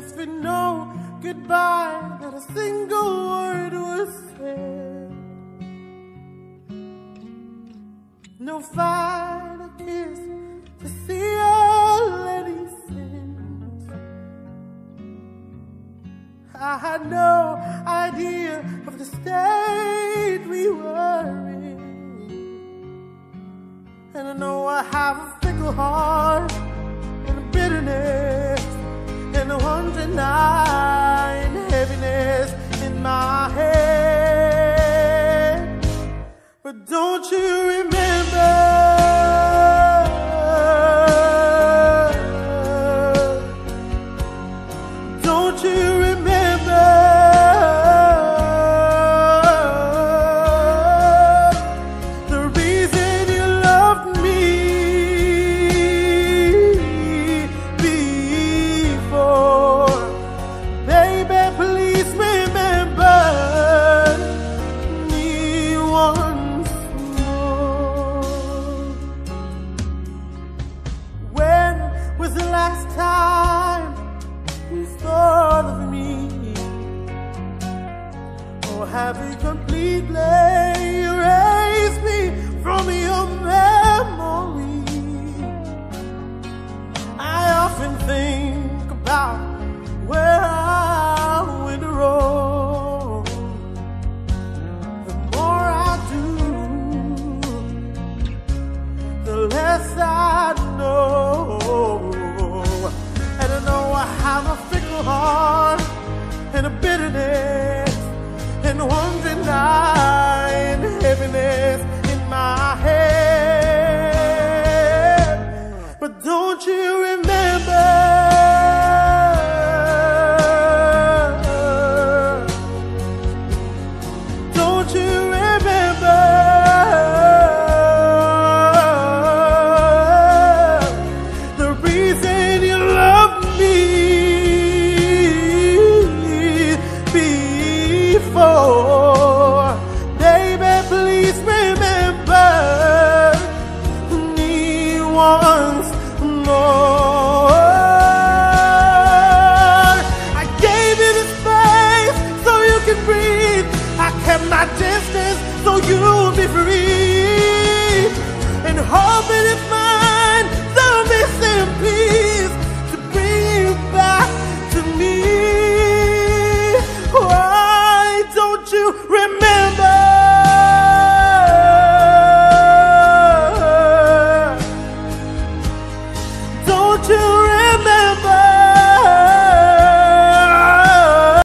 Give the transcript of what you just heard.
left with no goodbye, not a single word was said. No final kiss to see all that he. I had no idea of the state we were in. And I know I have a fickle heart and a bitterness nine heaviness in my head. But don't you remember? Don't you last time you thought of me? Or have you completely erased me from your memory? I often think about where I went wrong. The more I do, the less I know. Have a fickle heart and a bitterness and wondering nine heaviness in my head. But don't you remember? You